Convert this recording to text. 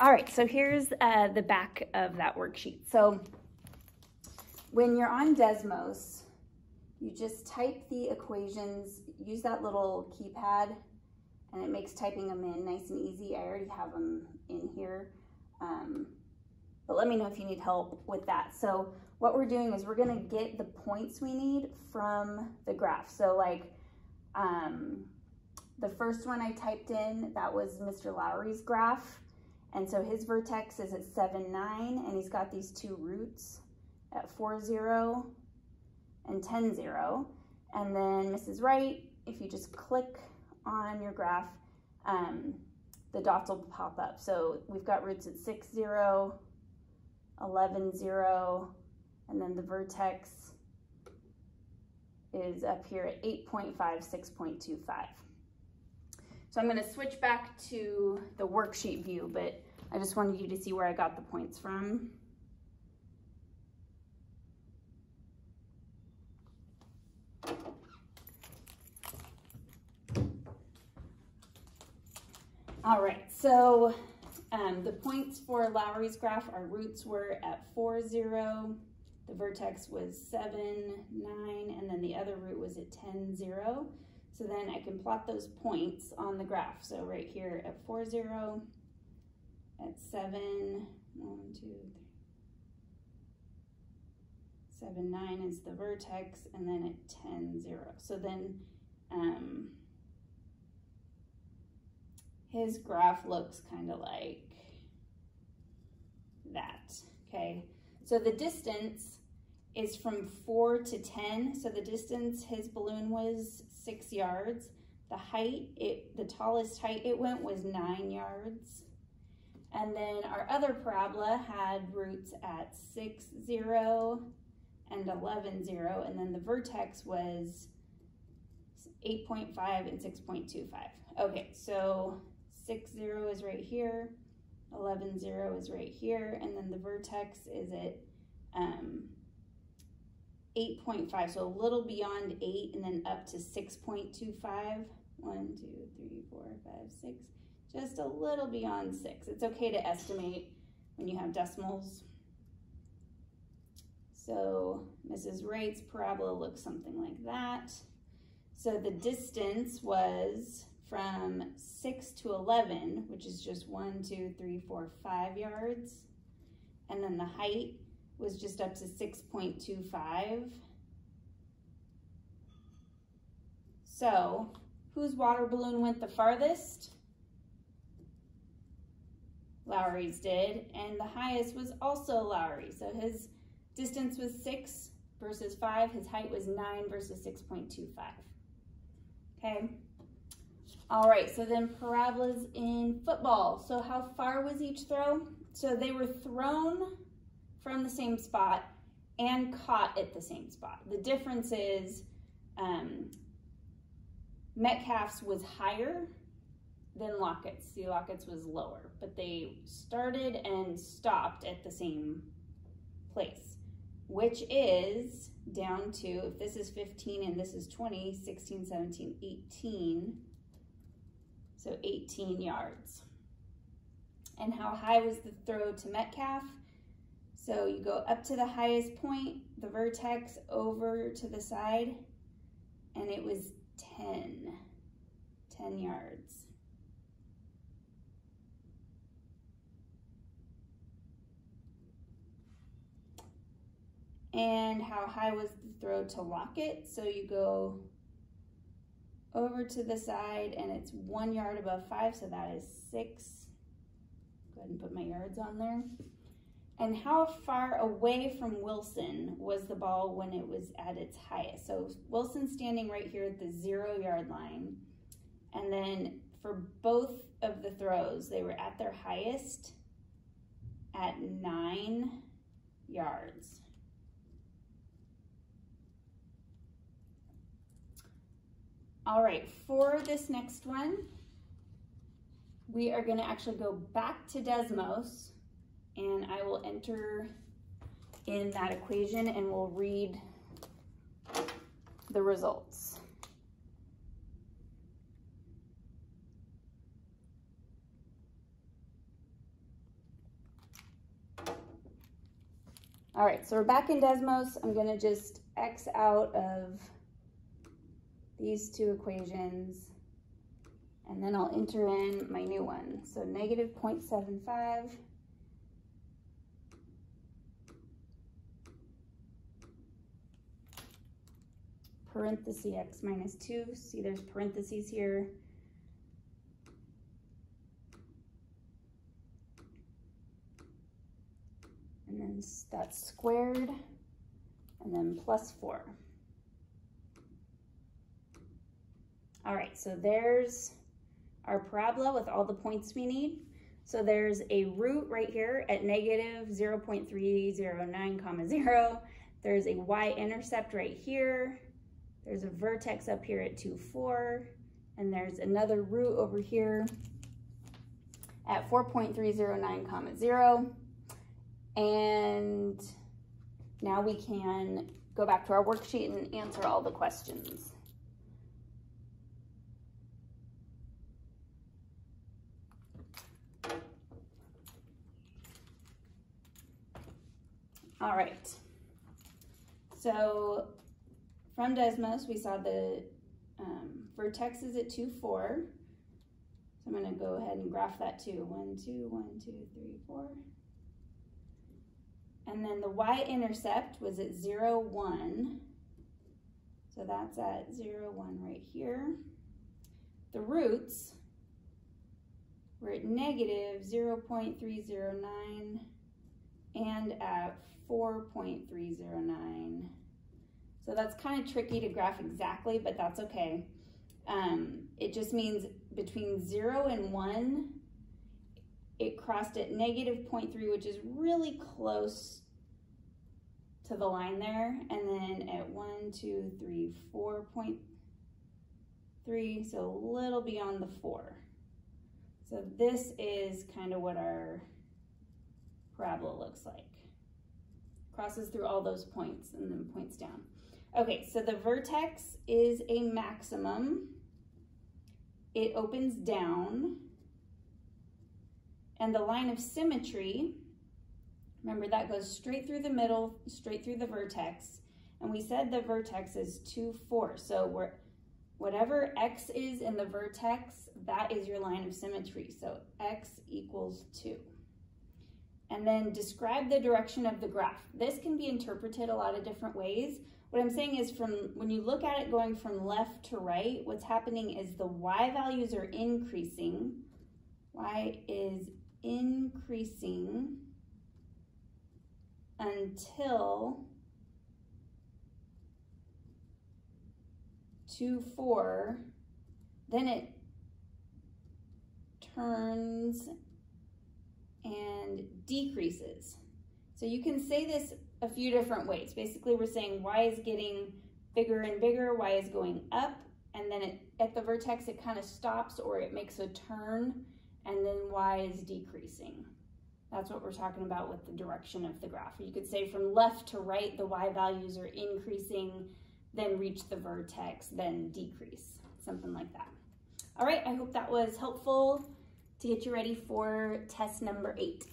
All right, so here's uh, the back of that worksheet. So when you're on Desmos, you just type the equations, use that little keypad, and it makes typing them in nice and easy. I already have them in here, um, but let me know if you need help with that. So what we're doing is we're gonna get the points we need from the graph. So like, um, the first one I typed in, that was Mr. Lowry's graph. And so his vertex is at 7, 9, and he's got these two roots at 4, 0 and 10, 0. And then Mrs. Wright, if you just click on your graph, um, the dots will pop up. So we've got roots at 6, 0, 11, 0, and then the vertex is up here at 8.5, 6.25. So I'm going to switch back to the worksheet view, but I just wanted you to see where I got the points from. All right, so um, the points for Lowry's graph, our roots were at 4, 0, the vertex was 7, 9, and then the other root was at 10, 0. So then I can plot those points on the graph. So right here at 4, 0, at 7, 1, 2, 3, 7, 9 is the vertex, and then at 10, 0. So then um, his graph looks kind of like that, okay? So the distance is from 4 to 10. So the distance his balloon was 6 yards. The height, it the tallest height it went was 9 yards. And then our other parabola had roots at 6, 0 and 11, 0. And then the vertex was 8.5 and 6.25. Okay, so 6, 0 is right here. 11, 0 is right here. And then the vertex is at um, 8.5, so a little beyond 8 and then up to 6.25. 1, 2, 3, 4, 5, 6. Just a little beyond 6. It's okay to estimate when you have decimals. So Mrs. Wright's parabola looks something like that. So the distance was from 6 to 11, which is just 1, 2, 3, 4, 5 yards. And then the height was just up to 6.25. So whose water balloon went the farthest? Lowry's did, and the highest was also Lowry. So his distance was 6 versus 5. His height was 9 versus 6.25. Okay. All right, so then parabolas in football. So how far was each throw? So they were thrown from the same spot and caught at the same spot. The difference is um, Metcalf's was higher than Lockett's. See, Lockett's was lower, but they started and stopped at the same place, which is down to, if this is 15 and this is 20, 16, 17, 18, so 18 yards. And how high was the throw to Metcalf? So you go up to the highest point, the vertex over to the side, and it was 10, 10 yards. And how high was the throw to Lockett? So you go over to the side and it's one yard above five, so that is six. Go ahead and put my yards on there. And how far away from Wilson was the ball when it was at its highest? So Wilson's standing right here at the zero yard line. And then for both of the throws, they were at their highest at nine yards. All right, for this next one, we are gonna actually go back to Desmos and I will enter in that equation and we'll read the results. All right, so we're back in Desmos. I'm gonna just X out of these two equations and then I'll enter in my new one. So negative 0.75 parenthesis x minus 2. See there's parentheses here. And then that's squared and then plus 4. All right, so there's our parabola with all the points we need. So there's a root right here at negative 0.309 comma 0. There's a y-intercept right here. There's a vertex up here at 2, 4. And there's another root over here at 4.309 comma 0. And now we can go back to our worksheet and answer all the questions. All right. So from Desmos, we saw the um, vertex is at 2, 4. So I'm going to go ahead and graph that too. 1, 2, 1, 2, 3, 4. And then the y-intercept was at 0, 1. So that's at 0, 1 right here. The roots were at negative 0 0.309 and at 4.309. So that's kind of tricky to graph exactly, but that's okay. Um, it just means between zero and one, it crossed at negative 0.3, which is really close to the line there. And then at one, two, three, 4.3, so a little beyond the four. So this is kind of what our parabola looks like crosses through all those points and then points down. Okay, so the vertex is a maximum. It opens down. And the line of symmetry, remember that goes straight through the middle, straight through the vertex. And we said the vertex is 2, 4. So we're, whatever x is in the vertex, that is your line of symmetry. So x equals 2 and then describe the direction of the graph. This can be interpreted a lot of different ways. What I'm saying is from when you look at it going from left to right, what's happening is the y values are increasing. y is increasing until 2, 4, then it turns and decreases. So you can say this a few different ways. Basically, we're saying y is getting bigger and bigger, y is going up, and then it, at the vertex it kind of stops or it makes a turn, and then y is decreasing. That's what we're talking about with the direction of the graph. You could say from left to right, the y values are increasing, then reach the vertex, then decrease, something like that. All right, I hope that was helpful to get you ready for test number eight.